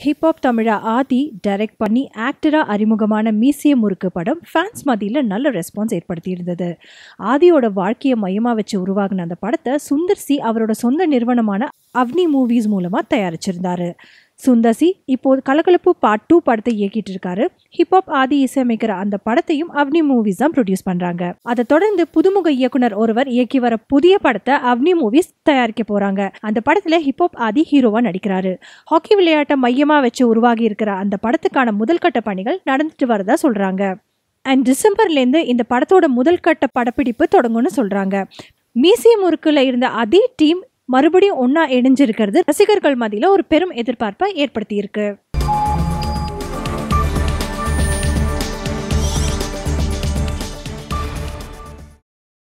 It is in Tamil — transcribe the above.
ஹிப்ஹாப் தமிழா ஆதி டைரக்ட் பண்ணி ஆக்டராக அறிமுகமான மீசிய முறுக்கு படம் ஃபேன்ஸ் மத்தியில் நல்ல ரெஸ்பான்ஸ் ஏற்படுத்தியிருந்தது. ஆதியோட வாழ்க்கையை மையமாக வச்சு உருவாகின அந்த படத்தை சுந்தர் சி அவரோட சொந்த நிறுவனமான அவ்னி மூவிஸ் மூலமாக தயாரிச்சிருந்தாரு. சுந்தசி இப்போது கலகலப்பு பார்ட் டூ படத்தை இயக்கிட்டு இருக்காரு ஹிப்ஹாப் ஆதி இசையமைக்கிற அந்த படத்தையும் அவ்னி மூவிஸ் தான் ப்ரொடியூஸ் பண்றாங்க. அதை தொடர்ந்து புதுமுக இயக்குனர் ஒருவர் இயக்கி வர புதிய படத்தை அவ்னி மூவிஸ் தயாரிக்க போறாங்க. அந்த படத்துல ஹிப்ஹாப் ஆதி ஹீரோவா நடிக்கிறாரு. ஹாக்கி விளையாட்டை மையமா வச்சு உருவாகி இருக்கிற அந்த படத்துக்கான முதல் கட்ட பணிகள் நடந்துட்டு வரதா சொல்றாங்க. அண்ட் டிசம்பர்லேருந்து இந்த படத்தோட முதல் கட்ட படப்பிடிப்பு தொடங்கும்னு சொல்றாங்க. மியூசியம் முறுக்கில் இருந்த அதே டீம் மறுபடியும் ஒன்னா இணைஞ்சிருக்கிறது ரசிகர்கள் மத்தியில ஒரு பெரும் எதிர்பார்ப்பை ஏற்படுத்தியிருக்கு.